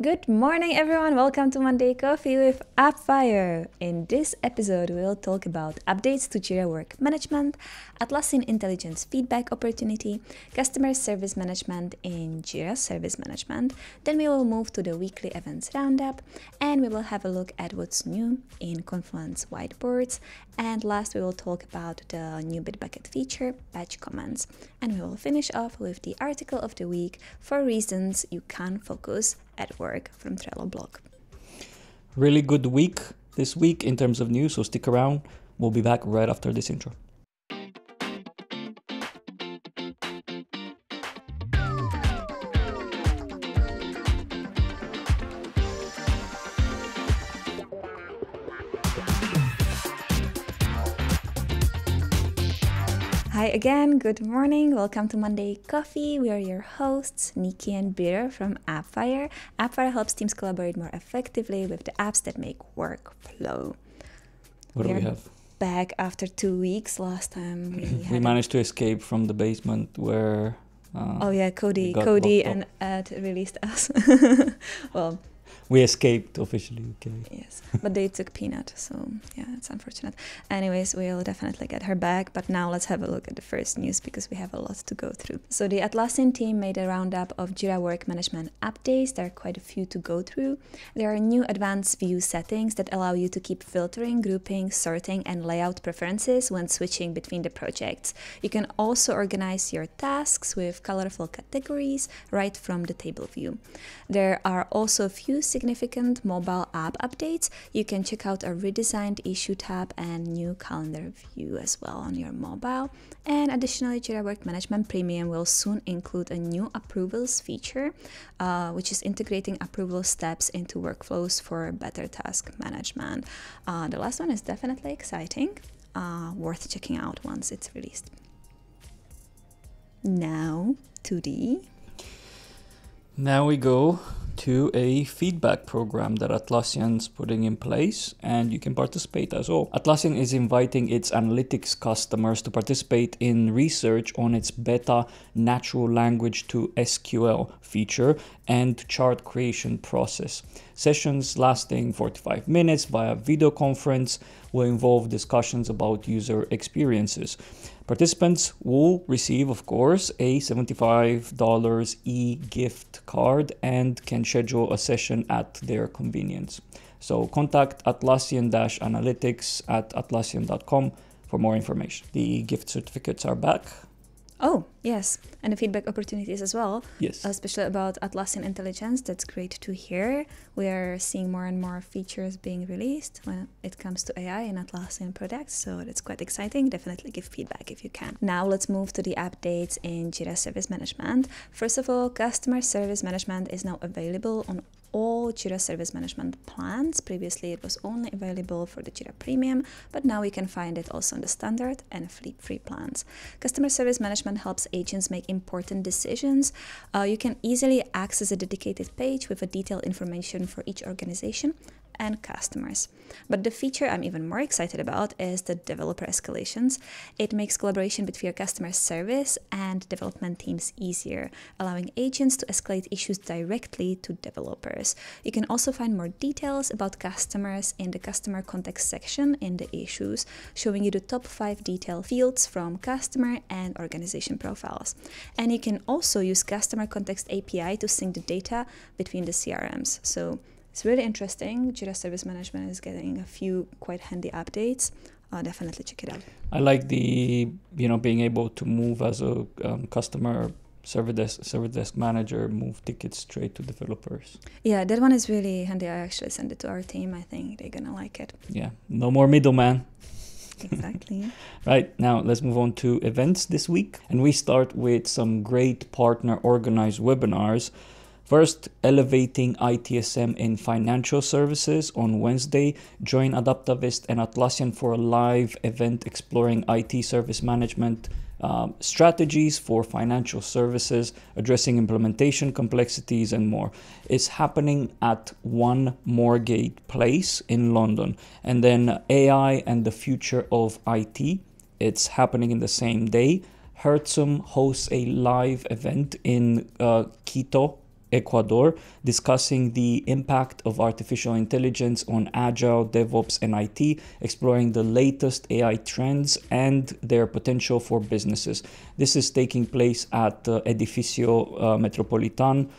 Good morning, everyone. Welcome to Monday Coffee with AppFire. In this episode, we'll talk about updates to Jira Work Management, Atlassian Intelligence Feedback Opportunity, Customer Service Management in Jira Service Management. Then we will move to the weekly events roundup, and we will have a look at what's new in Confluence whiteboards. And last, we will talk about the new Bitbucket feature, batch comments. And we will finish off with the article of the week for reasons you can focus at work from Trello blog. Really good week this week in terms of news, so stick around. We'll be back right after this intro. Hi again, good morning. Welcome to Monday Coffee. We are your hosts, Nikki and Biro from AppFire. AppFire helps teams collaborate more effectively with the apps that make work flow. What do We we have? Back after two weeks. Last time we. We managed to escape from the basement where. Uh, Oh yeah, Cody, Cody, and Ed released us. well, We escaped officially. Okay. yes, but they took Peanut, so yeah, it's unfortunate. Anyways, we'll definitely get her back. But now let's have a look at the first news because we have a lot to go through. So the Atlassian team made a roundup of Jira Work Management updates. There are quite a few to go through. There are new advanced view settings that allow you to keep filtering, grouping, sorting, and layout preferences when switching between the projects. You can also organize your tasks with colorful categories right from the table view. There are also a few significant mobile app updates. You can check out a redesigned issue tab and new calendar view as well on your mobile. And additionally, Jira Work Management Premium will soon include a new approvals feature, uh, which is integrating approval steps into workflows for better task management. Uh, the last one is definitely exciting, uh, worth checking out once it's released. Now to the Now we go to a feedback program that Atlassian's putting in place and you can participate as well. Atlassian is inviting its analytics customers to participate in research on its beta natural language to SQL feature and chart creation process. Sessions lasting 45 minutes via video conference will involve discussions about user experiences. Participants will receive, of course, a $75 e gift card and can schedule a session at their convenience. So contact Atlassian analytics at atlassian.com for more information. The gift certificates are back. Oh, yes, and the feedback opportunities as well, Yes. especially about Atlassian Intelligence. That's great to hear. We are seeing more and more features being released when it comes to AI in Atlassian products, so that's quite exciting. Definitely give feedback if you can. Now let's move to the updates in Jira Service Management. First of all, Customer Service Management is now available on all Jira Service Management plans. Previously, it was only available for the Jira Premium, but now we can find it also on the standard and free, free plans. Customer Service Management helps agents make important decisions. Uh, you can easily access a dedicated page with a detailed information for each organization and customers. But the feature I'm even more excited about is the developer escalations. It makes collaboration between your customer service and development teams easier, allowing agents to escalate issues directly to developers. You can also find more details about customers in the customer context section in the issues, showing you the top five detail fields from customer and organization profiles. And you can also use customer context API to sync the data between the CRMs. So it's really interesting. Jira Service Management is getting a few quite handy updates. Uh, definitely check it out. I like the you know being able to move as a um, customer server desk service desk manager, move tickets straight to developers. Yeah, that one is really handy. I actually sent it to our team. I think they're gonna like it. Yeah, no more middleman. Exactly. Right, now let's move on to events this week. And we start with some great partner organized webinars. First, elevating ITSM in financial services on Wednesday. Join Adaptavist and Atlassian for a live event exploring IT service management um, strategies for financial services, addressing implementation complexities, and more. It's happening at One Moorgate Place in London. And then AI and the future of IT. It's happening in the same day. Hertzum hosts a live event in uh, Quito, Ecuador, discussing the impact of artificial intelligence on agile, DevOps, and IT, exploring the latest AI trends and their potential for businesses. This is taking place at the Edificio uh, Metropolitan.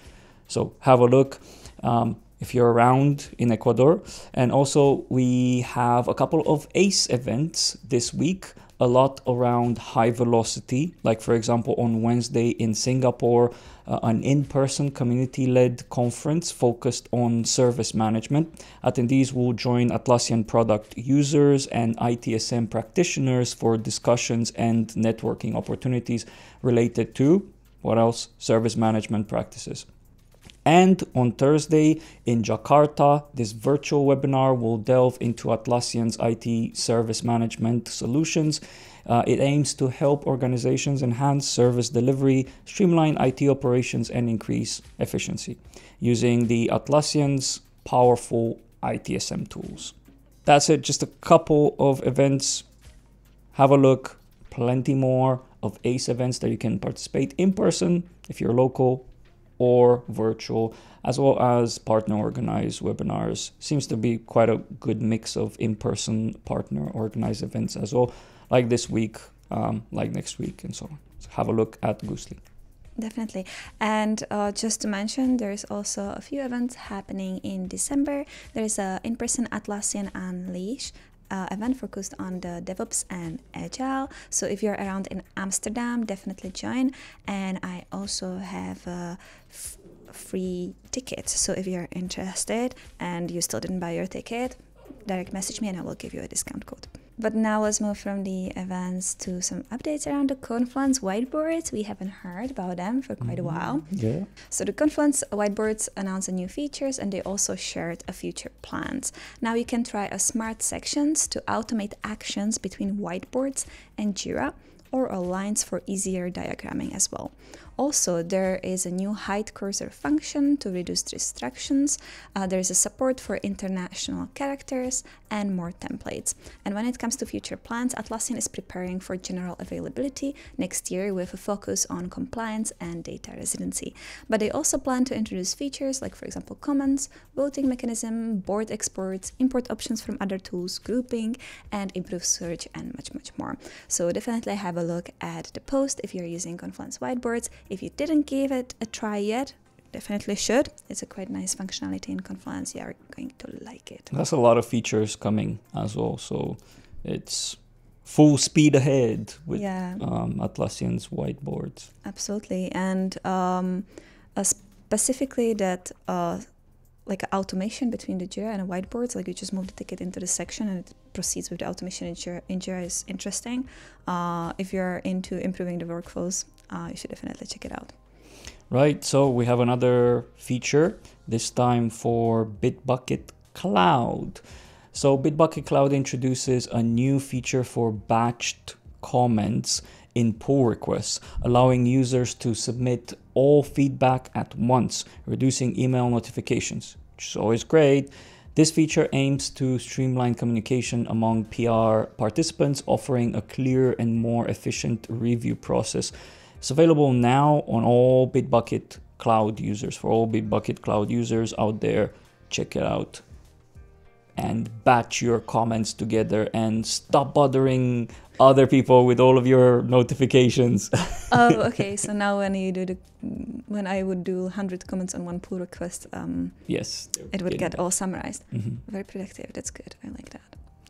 So have a look. Um, if you're around in Ecuador. And also, we have a couple of ACE events this week, a lot around high velocity. Like, for example, on Wednesday in Singapore, uh, an in person community led conference focused on service management. Attendees will join Atlassian product users and ITSM practitioners for discussions and networking opportunities related to what else? Service management practices. And on Thursday in Jakarta, this virtual webinar will delve into Atlassian's IT service management solutions. Uh, it aims to help organizations enhance service delivery, streamline IT operations, and increase efficiency using the Atlassian's powerful ITSM tools. That's it, just a couple of events. Have a look, plenty more of ACE events that you can participate in person if you're local or virtual, as well as partner organized webinars. Seems to be quite a good mix of in person partner organized events as well, like this week, um, like next week, and so on. So have a look at Goosely. Definitely. And uh, just to mention, there's also a few events happening in December. There's a in person Atlassian Unleash uh, event focused on the DevOps and Agile. So if you're around in Amsterdam, definitely join. And I also have f- free ticket. So if you're interested and you still didn't buy your ticket, direct message me and I will give you a discount code. But now let's move from the events to some updates around the Confluence whiteboards. We haven't heard about them for quite a Mm-hmm. while. Yeah. So the Confluence whiteboards announced new features and they also shared a future plans. Now you can try a smart sections to automate actions between whiteboards and Jira or aligns for easier diagramming as well. Also, there is a new hide cursor function to reduce distractions. Uh, there is a support for international characters and more templates. And when it comes to future plans, Atlassian is preparing for general availability next year with a focus on compliance and data residency. But they also plan to introduce features like, for example, comments, voting mechanism, board exports, import options from other tools, grouping, and improve search, and much, much more. So definitely have a look at the post if you're using Confluence whiteboards. If you didn't give it a try yet, definitely should. It's a quite nice functionality in Confluence. You are going to like it. That's a lot of features coming as well. So it's full speed ahead with Yeah. um, Atlassian's whiteboards. Absolutely, and um, uh, specifically that uh, like automation between the Jira and a whiteboards, like you just move the ticket into the section and it proceeds with the automation in Jira, in Jira is interesting. Uh, if you're into improving the workflows, uh, you should definitely check it out. Right, so we have another feature, this time for Bitbucket Cloud. So, Bitbucket Cloud introduces a new feature for batched comments in pull requests, allowing users to submit all feedback at once, reducing email notifications, which is always great. This feature aims to streamline communication among PR participants, offering a clear and more efficient review process. It's available now on all Bitbucket Cloud users. For all Bitbucket Cloud users out there, check it out and batch your comments together and stop bothering other people with all of your notifications. oh, okay. So now when you do the, when I would do 100 comments on one pull request, um, yes, it would get all summarized. Mhm. Very productive. That's good. I like that.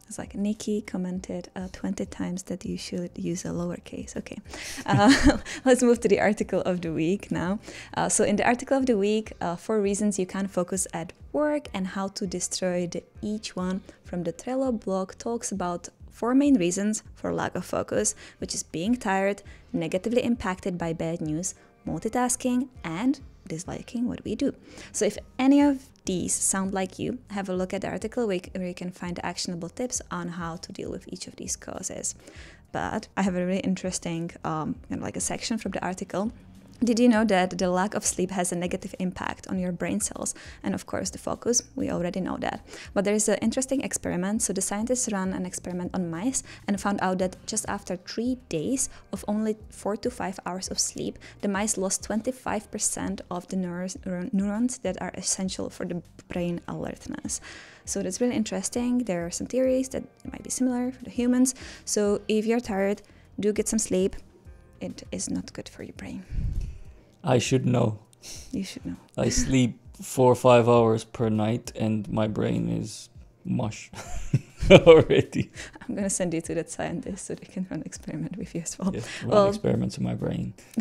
It's like Nikki commented uh, 20 times that you should use a lowercase. Okay. Uh, let's move to the article of the week now. Uh, so, in the article of the week, uh, four reasons you can't focus at work and how to destroy the, each one from the Trello blog talks about four main reasons for lack of focus, which is being tired, negatively impacted by bad news, multitasking, and disliking what we do. So, if any of these sound like you, have a look at the article where you can find actionable tips on how to deal with each of these causes. But I have a really interesting, um, kind of like a section from the article Did you know that the lack of sleep has a negative impact on your brain cells and, of course, the focus? We already know that. But there is an interesting experiment. So, the scientists ran an experiment on mice and found out that just after three days of only four to five hours of sleep, the mice lost 25% of the neurons that are essential for the brain alertness. So, that's really interesting. There are some theories that might be similar for the humans. So, if you're tired, do get some sleep. It is not good for your brain. I should know. You should know. I sleep four or five hours per night, and my brain is mush already. I'm gonna send you to that scientist so they can run an experiment with you as well. Yes, run well, experiments in my brain.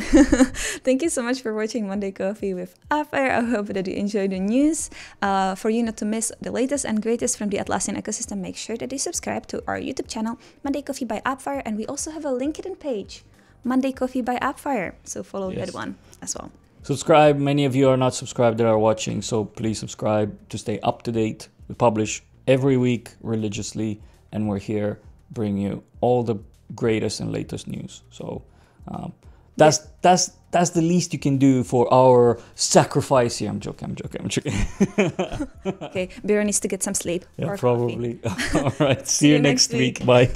Thank you so much for watching Monday Coffee with Appfire. I hope that you enjoyed the news. Uh, for you not to miss the latest and greatest from the Atlassian ecosystem, make sure that you subscribe to our YouTube channel, Monday Coffee by Appfire, and we also have a LinkedIn page. Monday Coffee by Appfire. So follow yes. that one as well. Subscribe. Many of you are not subscribed that are watching, so please subscribe to stay up to date. We publish every week religiously, and we're here bring you all the greatest and latest news. So um, that's yeah. that's that's the least you can do for our sacrifice here. I'm joking. I'm joking. I'm joking. okay, Biro needs to get some sleep. Yeah, probably. all right. See, See you, you, next week. week. Bye.